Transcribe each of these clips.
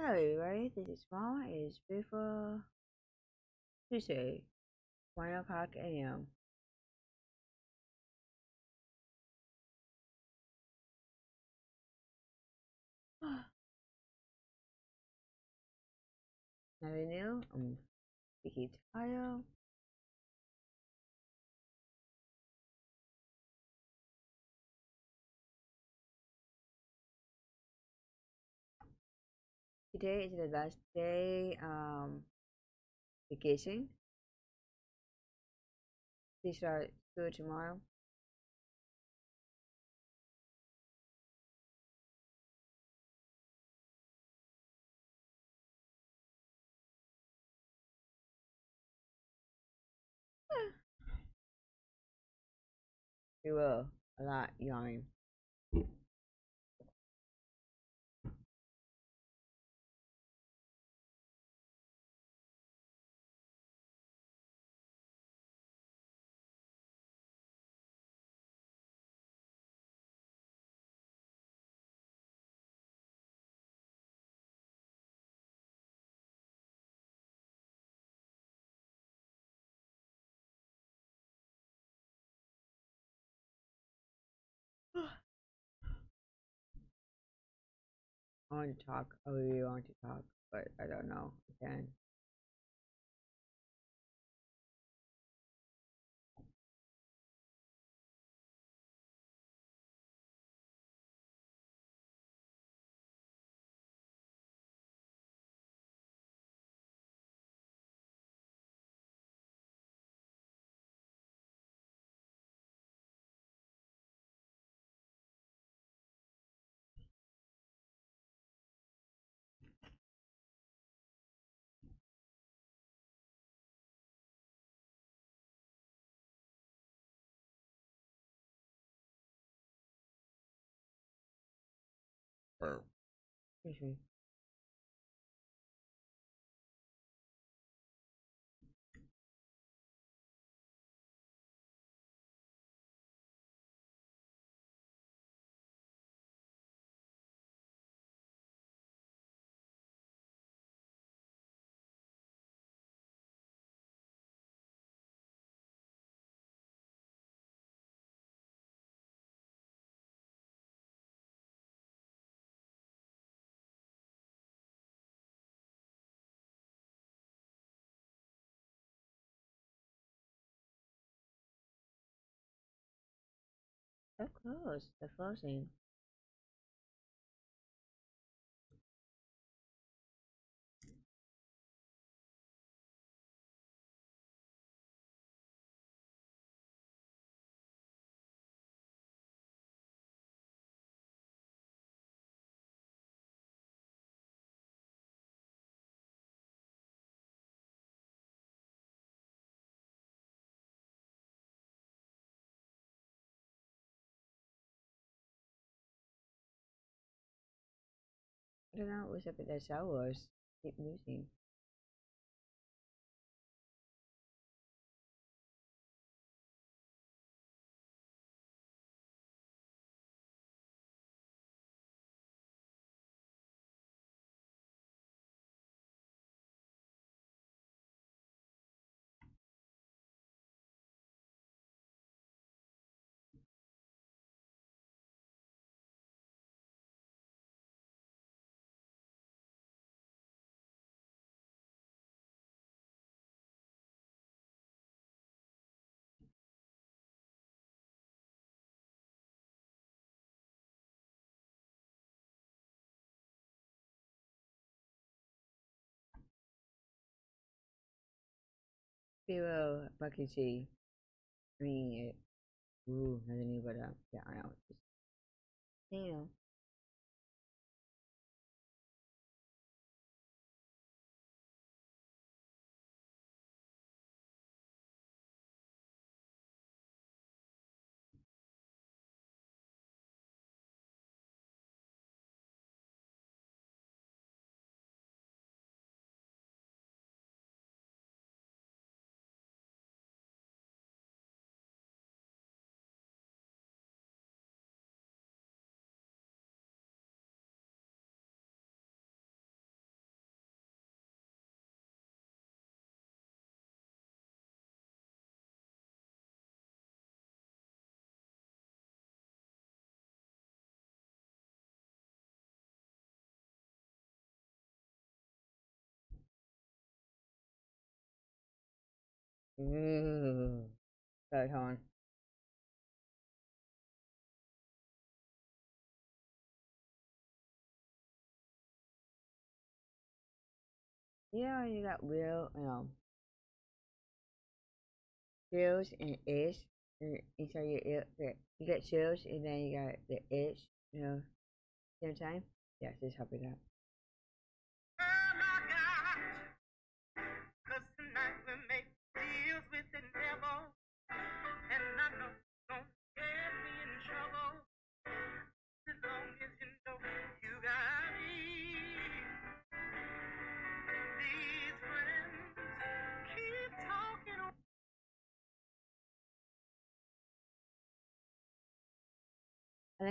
Hello everybody, this is Mama. It is beautiful Tuesday, 1 o'clock a.m. Nothing new, I'm Vicky Tayo. Today is the last day um vacation. We start school tomorrow. We will a lot yarn. I want to talk. I really want to talk, but I don't know. Can. Excuse me. Mm-hmm. So close. They're closing. I don't know what's up with their servers. Keep losing. Fucking see. I mean, it, ooh, new but uh, yeah, I know. Just, you know. Mm-hmm. Sorry, hold on. Yeah, you got real, you know, chills and itch and. You got chills and then you got the itch, you know, same time. Yes, just help it out.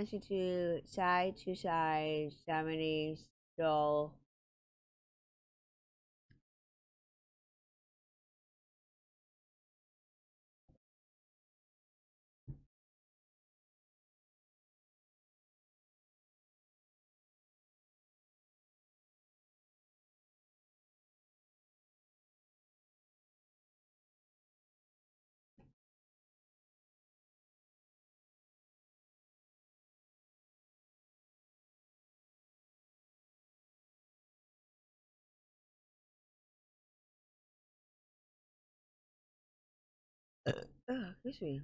To side to side, 70 still. Ah, 以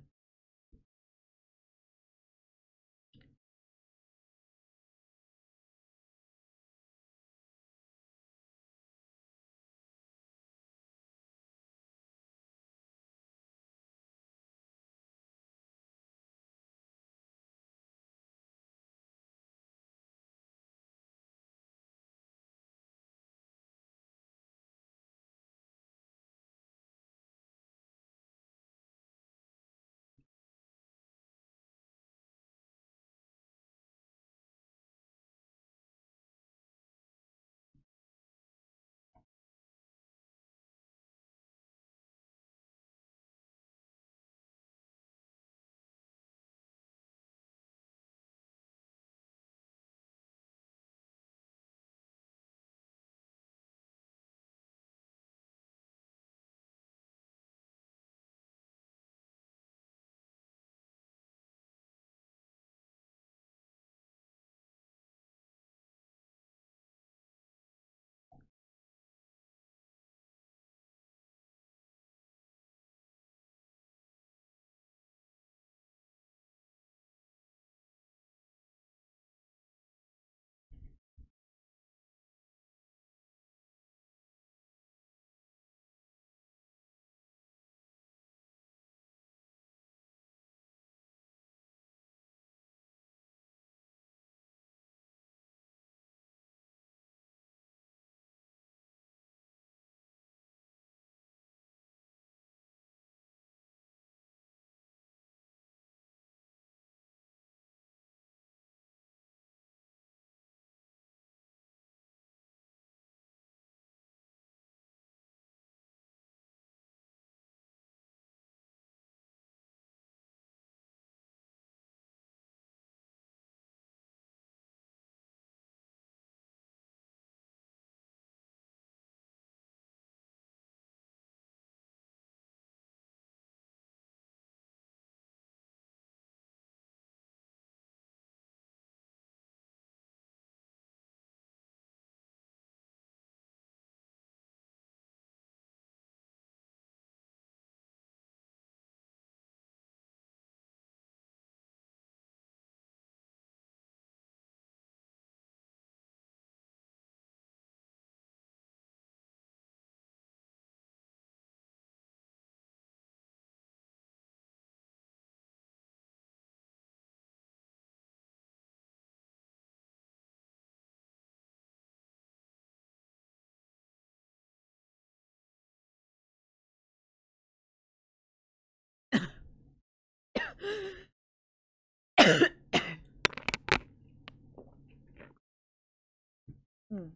hmm.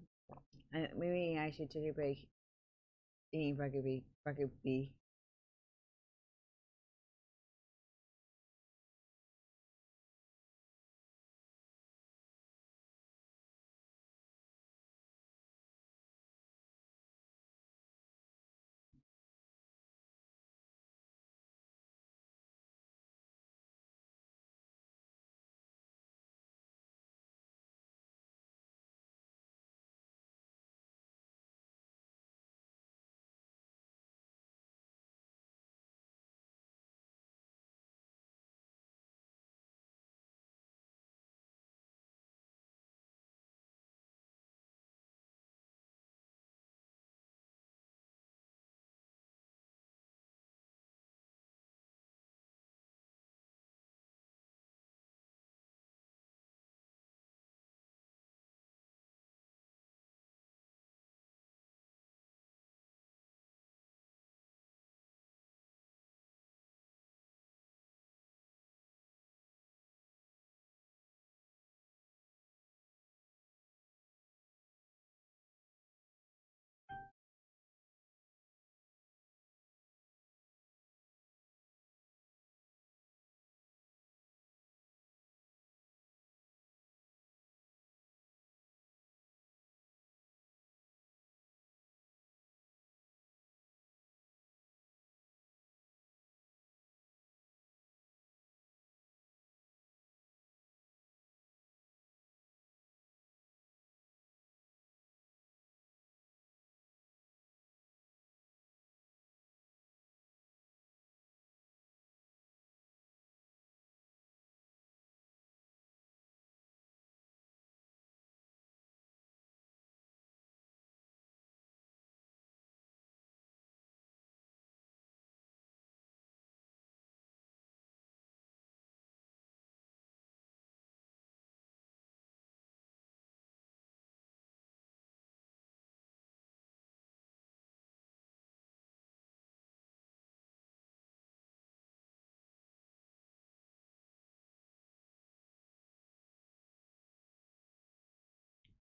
Uh, maybe I should take a break eating rugby. Rugby.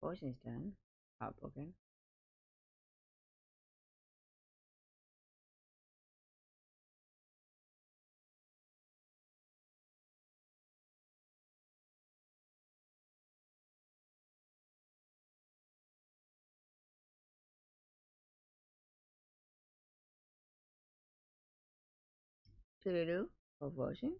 Portion's done. Oh, Heartbroken. Toodaloo, abortion.